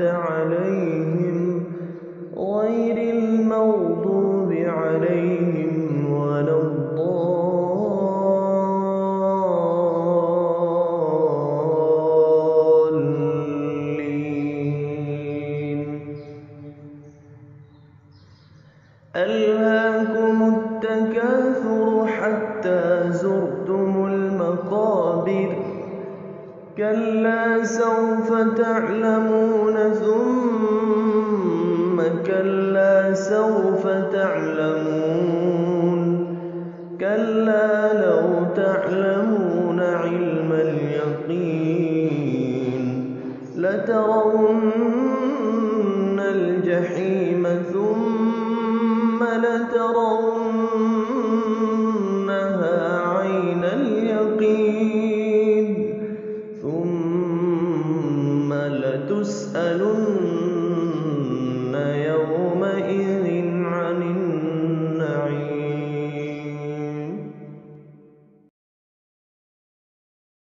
عليهم غير المغضوب عليهم ولا الضالين. ألهاكم التكاثر حتى زرتم المقابر. كلا سوف تعلمون ثم كلا سوف تعلمون كلا لو تعلمون علم اليقين لترون الجحيم ثم لترون en un